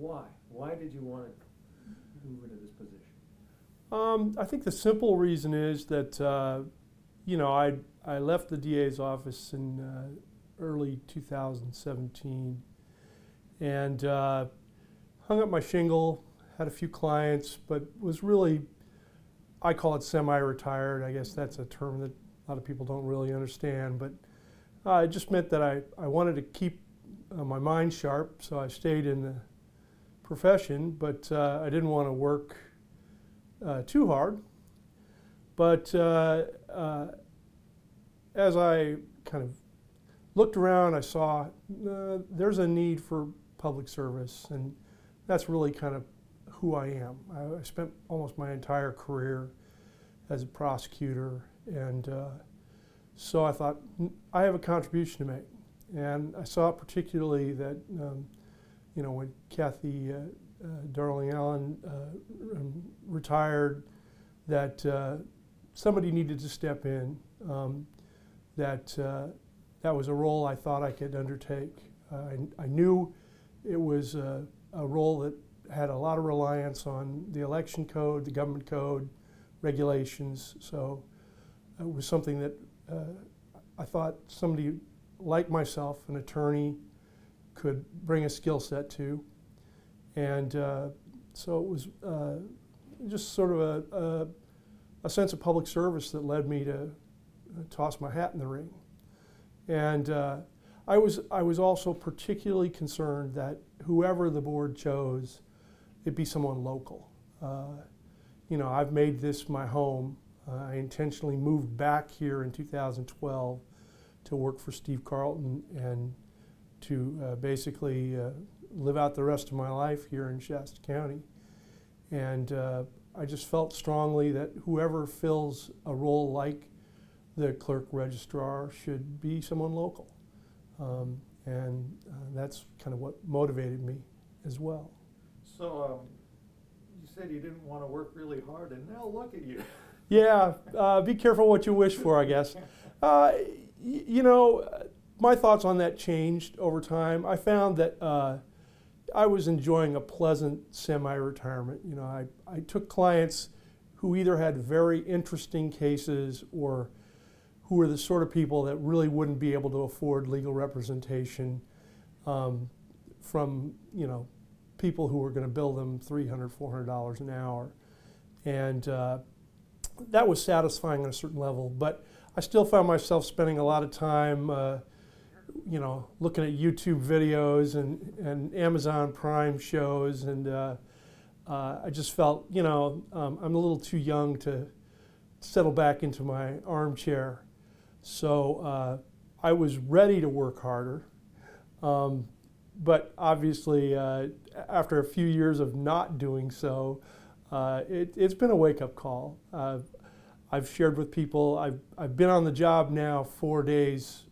Why? Why did you want to move into this position? Um, I think the simple reason is that, uh, you know, I, I left the DA's office in uh, early 2017 and uh, hung up my shingle, had a few clients, but was really, I call it semi retired. I guess that's a term that a lot of people don't really understand, but uh, it just meant that I, I wanted to keep uh, my mind sharp, so I stayed in the profession, but uh, I didn't want to work uh, too hard. But uh, uh, as I kind of looked around, I saw uh, there's a need for public service, and that's really kind of who I am. I, I spent almost my entire career as a prosecutor, and so I thought I have a contribution to make. And I saw particularly that, um, you know, when Cathy uh, uh, Darling Allen uh, um, retired, that uh, somebody needed to step in. Um, that that was a role I thought I could undertake. I, I, knew it was a, a role that had a lot of reliance on the election code, the government code, regulations. So it was something that uh, I thought somebody like myself, an attorney, could bring a skill set to. And uh, so it was uh, just sort of a, a, a, sense of public service that led me to uh, toss my hat in the ring. And uh, I, was, I was also particularly concerned that whoever the board chose, it be someone local. Uh, you know, I've made this my home. Uh, I intentionally moved back here in 2012 to work for Steve Carlton and to basically live out the rest of my life here in Shasta County. And uh, I just felt strongly that whoever fills a role like the clerk registrar should be someone local. Um, and uh, that's kind of what motivated me as well. So um, you said you didn't want to work really hard, and now look at you. yeah, uh, be careful what you wish for, I guess. Uh, you know, my thoughts on that changed over time. I found that uh, I was enjoying a pleasant semi-retirement. You know, I, I took clients who either had very interesting cases or who were the sort of people that really wouldn't be able to afford legal representation um, from, you know, people who were going to bill them $300, $400 an hour. And uh, that was satisfying on a certain level. But I still found myself spending a lot of time uh, you know, looking at YouTube videos and, and Amazon Prime shows, and uh, uh, I just felt, you know, um, I'm a little too young to settle back into my armchair. So uh, I was ready to work harder. Um, but obviously, uh, after a few years of not doing so, uh, it, has been a wake up call. I've shared with people, I've, I've been on the job now four days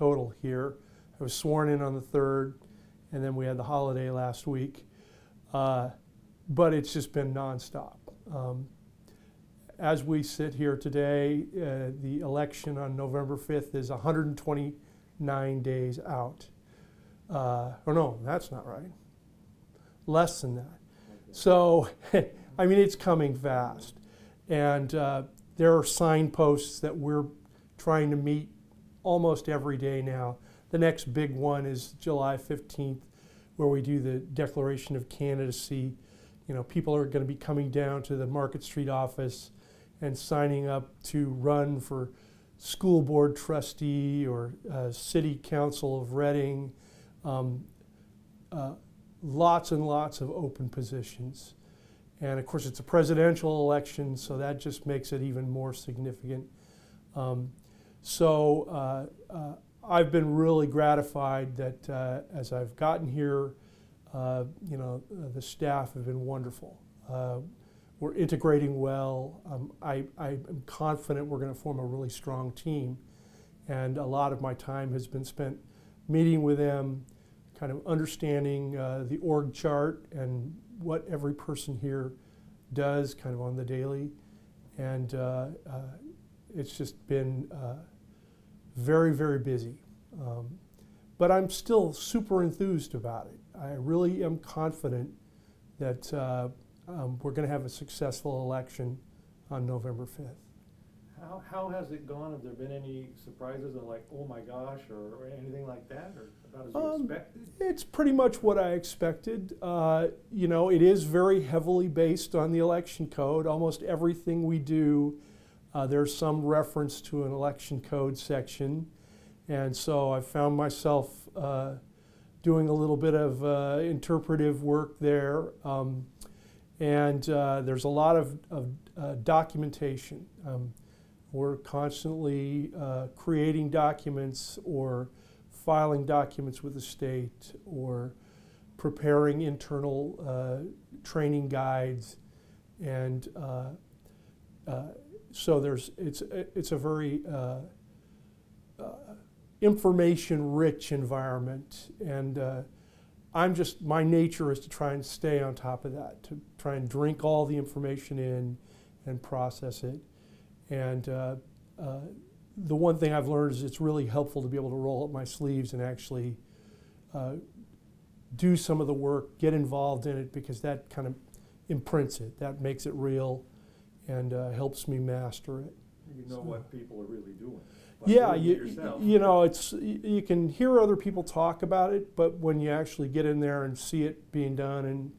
total here. I was sworn in on the 3rd, and then we had the holiday last week. Uh, but it's just been nonstop. Um, as we sit here today, uh, the election on November 5th is 129 days out. Uh, or no, that's not right. Less than that. So, I mean, it's coming fast. And uh, there are signposts that we're trying to meet almost every day now. The next big one is July 15th, where we do the declaration of candidacy. You know, people are going to be coming down to the Market Street office and signing up to run for school board trustee or uh, city council of Redding. Um, uh, lots and lots of open positions. And of course, it's a presidential election, so that just makes it even more significant. Um, so uh, uh, I've been really gratified that uh, as I've gotten here, uh, you know, the staff have been wonderful. Uh, we're integrating well. Um, I, I'm confident we're going to form a really strong team. And a lot of my time has been spent meeting with them, kind of understanding uh, the org chart and what every person here does kind of on the daily. And it's just been uh, very, very busy. Um, but I'm still super enthused about it. I really am confident that uh, um, we're going to have a successful election on November 5th. How, how has it gone? Have there been any surprises of like, oh my gosh, or, or anything like that, or about as you Um, expected? It's pretty much what I expected. Uh, you know, it is very heavily based on the election code. Almost everything we do, uh, there's some reference to an election code section. And so I found myself uh, doing a little bit of uh, interpretive work there. Um, and uh, there's a lot of, of uh, documentation. Um, we're constantly uh, creating documents or filing documents with the state or preparing internal training guides. And uh, so there's, it's, it's a very uh, uh, information rich environment. And uh, I'm just, my nature is to try and stay on top of that, to try and drink all the information in and process it. And uh, uh, the one thing I've learned is it's really helpful to be able to roll up my sleeves and actually uh, do some of the work, get involved in it, because that kind of imprints it. That makes it real and uh, helps me master it. You know So- what people are really doing. Yeah, doing you, yourself. you know, it's you can hear other people talk about it, but when you actually get in there and see it being done and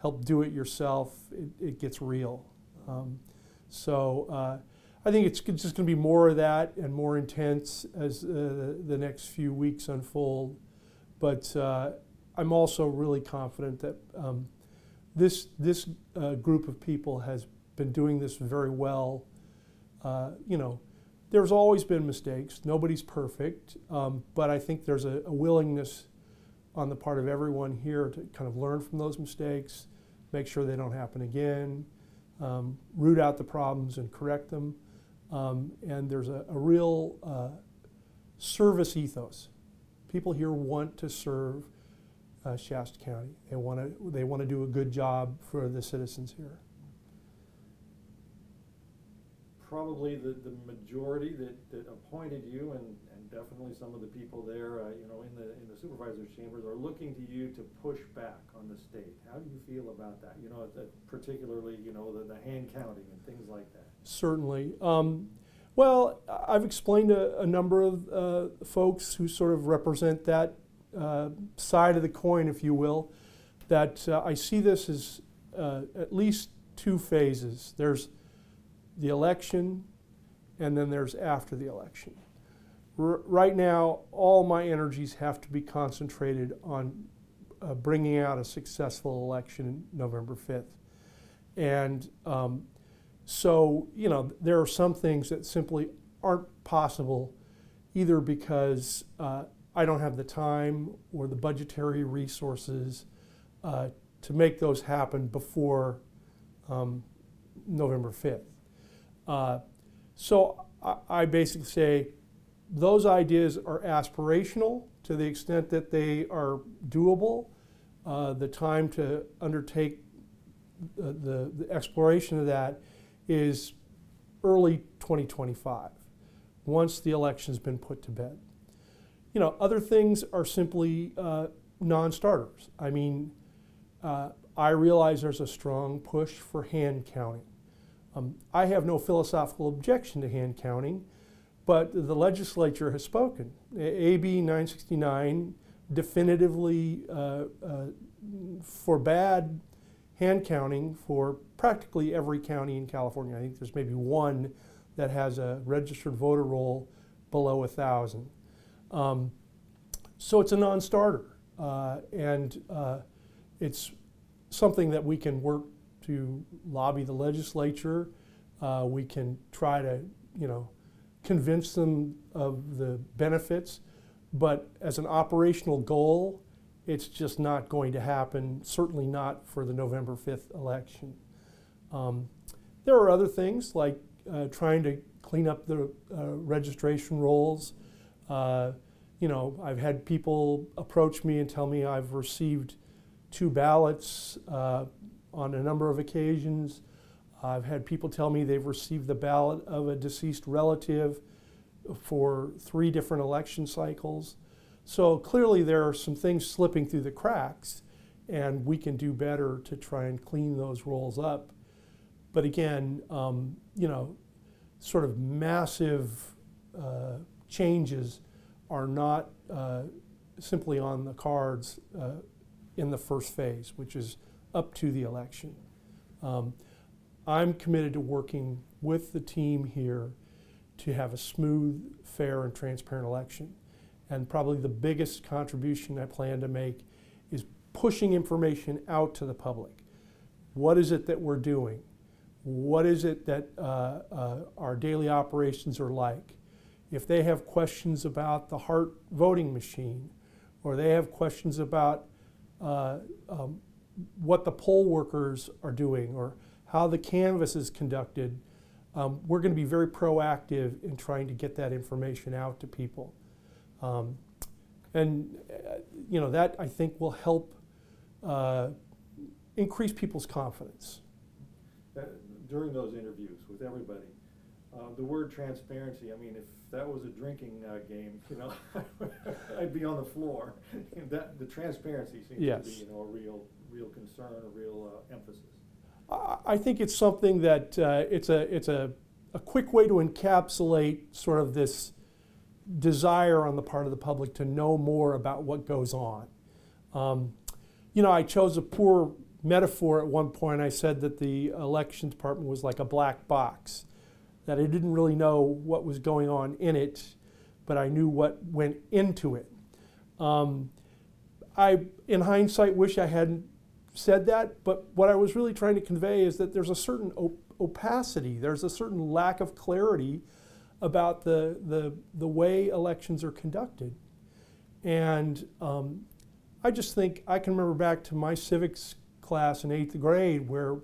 help do it yourself, it, it gets real. Um, so uh, I think it's just going to be more of that and more intense as uh, the next few weeks unfold. But uh, I'm also really confident that um, this this uh, group of people has been doing this very well. Uh, you know, there's always been mistakes. Nobody's perfect, um, but I think there's a, a willingness on the part of everyone here to kind of learn from those mistakes, make sure they don't happen again, um, root out the problems and correct them. Um, and there's a, a real uh, service ethos. People here want to serve uh, Shasta County. They want to they want to do a good job for the citizens here. Probably the, the majority that, that appointed you and, and definitely some of the people there, uh, you know, in the, in the supervisor's chambers are looking to you to push back on the state. How do you feel about that? You know, particularly, you know, the, the hand counting and things like that. Certainly. Um, well, I've explained to a number of uh, folks who sort of represent that uh, side of the coin, if you will, that uh, I see this as uh, at least two phases. There's the election, and then there's after the election. R- right now, all my energies have to be concentrated on uh, bringing out a successful election November 5th. And um, so, you know, there are some things that simply aren't possible either because uh, I don't have the time or the budgetary resources uh, to make those happen before um, November 5th. Uh, so I, I basically say those ideas are aspirational to the extent that they are doable. Uh, the time to undertake the, the, the exploration of that is early 2025, once the election's been put to bed. You know, other things are simply uh, non-starters. I mean, uh, I realize there's a strong push for hand counting. Um, I have no philosophical objection to hand counting, but the legislature has spoken. AB 969 definitively uh, uh, forbade hand counting for practically every county in California. I think there's maybe one that has a registered voter roll below a thousand. Um, so it's a non-starter, uh, and uh, it's something that we can work to lobby the legislature. Uh, we can try to, you know, convince them of the benefits, but as an operational goal, it's just not going to happen, certainly not for the November 5th election. Um, there are other things like uh, trying to clean up the uh, registration rolls. Uh, you know, I've had people approach me and tell me I've received two ballots uh, on a number of occasions. I've had people tell me they've received the ballot of a deceased relative for three different election cycles. So clearly there are some things slipping through the cracks. and we can do better to try and clean those rolls up. But again, um, you know, sort of massive uh, changes are not uh, simply on the cards uh, in the first phase, which is up to the election. Um, I'm committed to working with the team here to have a smooth, fair, and transparent election. And probably the biggest contribution I plan to make is pushing information out to the public. What is it that we're doing? What is it that uh, uh, our daily operations are like? If they have questions about the Hart voting machine, or they have questions about uh, um, what the poll workers are doing, or how the canvass is conducted, um, we're going to be very proactive in trying to get that information out to people. Um, and, uh, you know, that I think will help uh, increase people's confidence. That- During those interviews with everybody, uh, the word transparency, I mean, if that was a drinking uh, game, you know, I'd be on the floor. That, the transparency seems to be, you know, a real, real concern, a real uh, emphasis. I I think it's something that uh, it's a it's a, a quick way to encapsulate sort of this desire on the part of the public to know more about what goes on. Um, you know, I chose a poor metaphor at one point. I said that the election department was like a black box, that I didn't really know what was going on in it, but I knew what went into it. Um, I, in hindsight, wish I hadn't said that, but what I was really trying to convey is that there's a certain op- opacity, there's a certain lack of clarity about the, the, the way elections are conducted. And um, I just think I can remember back to my civics class in eighth grade where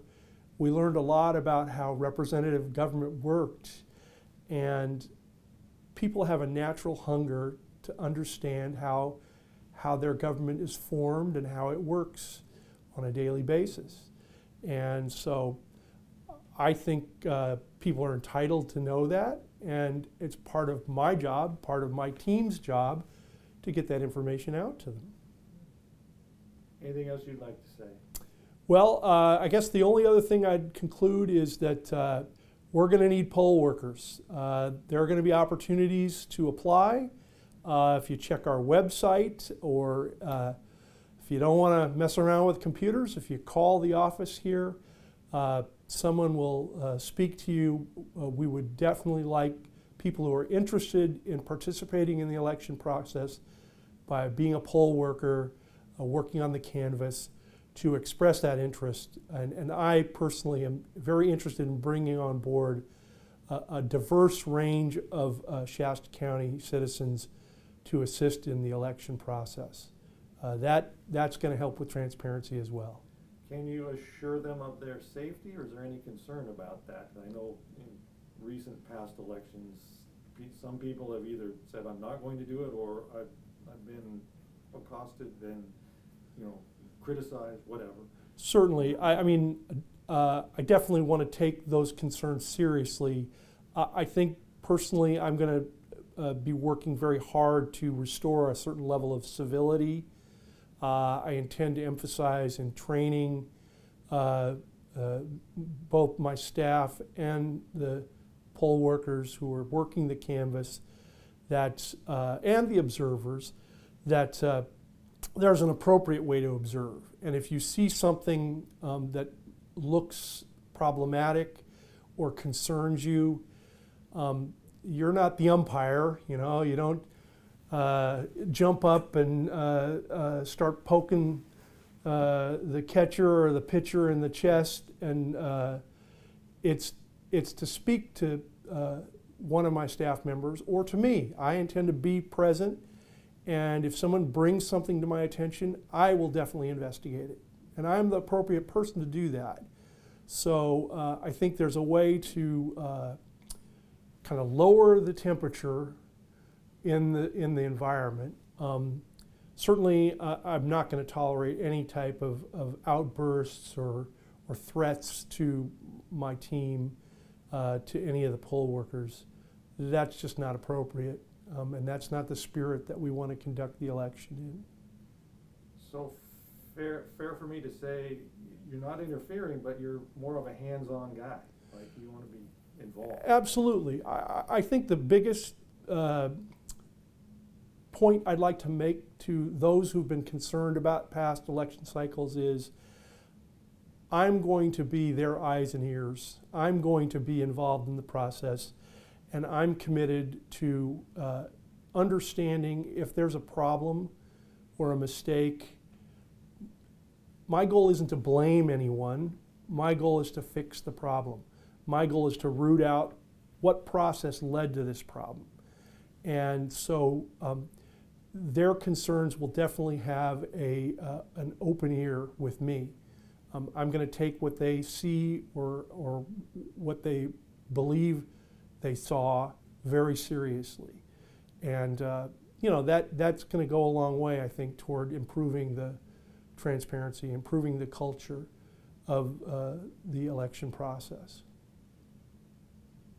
we learned a lot about how representative government worked. And people have a natural hunger to understand how, how their government is formed and how it works on a daily basis. And so I think uh, people are entitled to know that, and it's part of my job, part of my team's job, to get that information out to them. Anything else you'd like to say? Well, uh, I guess the only other thing I'd conclude is that uh, we're going to need poll workers. Uh, there are going to be opportunities to apply. Uh, if you check our website or uh, if you don't want to mess around with computers, if you call the office here, uh, someone will uh, speak to you. Uh, we would definitely like people who are interested in participating in the election process by being a poll worker, uh, working on the canvass, to express that interest. And, and I personally am very interested in bringing on board a, diverse range of uh, Shasta County citizens to assist in the election process. Uh, that, that's going to help with transparency as well. Can you assure them of their safety, or is there any concern about that? I know in recent past elections, some people have either said, I'm not going to do it, or I've, I've been accosted, then, you know, criticized, whatever. Certainly, I, I mean, uh, I definitely want to take those concerns seriously. I I think personally, I'm going to uh, be working very hard to restore a certain level of civility. Uh, I intend to emphasize in training uh, uh, both my staff and the poll workers who are working the canvass that, and the observers that there's an appropriate way to observe. And if you see something um, that looks problematic or concerns you, um, you're not the umpire. You know, you don't jump up and uh, uh, start poking uh, the catcher or the pitcher in the chest. And uh, it's it's to speak to uh, one of my staff members or to me. I intend to be present and if someone brings something to my attention, I will definitely investigate it. And I'm the appropriate person to do that. So uh, I think there's a way to uh, kind of lower the temperature in the, in the environment. Um, certainly, uh, I'm not going to tolerate any type of, of outbursts or, or threats to my team, uh, to any of the poll workers. That's just not appropriate. Um, and that's not the spirit that we want to conduct the election in. So fair, fair for me to say, you're not interfering, but you're more of a hands-on guy, like you wanna be involved. Absolutely. I, I- I think the biggest uh, point I'd like to make to those who've been concerned about past election cycles is I'm going to be their eyes and ears. I'm going to be involved in the process, and I'm committed to uh, understanding if there's a problem or a mistake. My goal isn't to blame anyone. My goal is to fix the problem. My goal is to root out what process led to this problem. And so um, their concerns will definitely have a, uh, an open ear with me. Um, I'm going to take what they see or, or what they believe they saw very seriously. And, uh, you know, that, that's going to go a long way, I think, toward improving the transparency, improving the culture of uh, the election process.